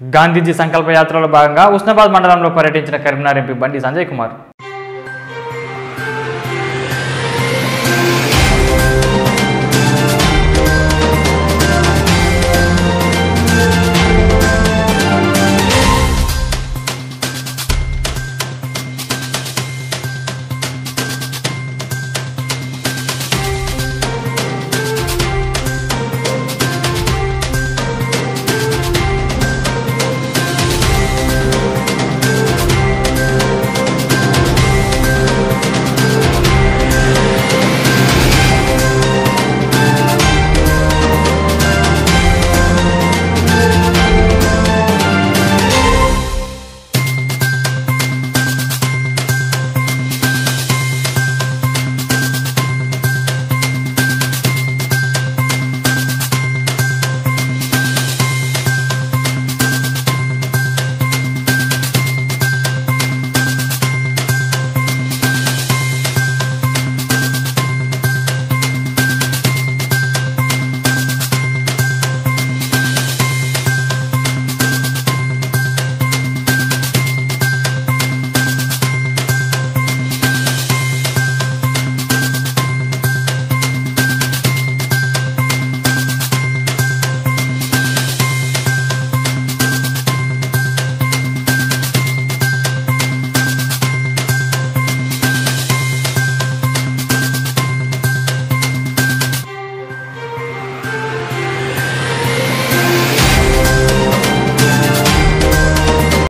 గాంధీజీ సంకల్ప యాత్రలో భాగంగా ఉస్నాబాద్ మండలంలో పర్యటించిన కరీంనగర్ ఎంపీ బండి సంజయ్ కుమార్.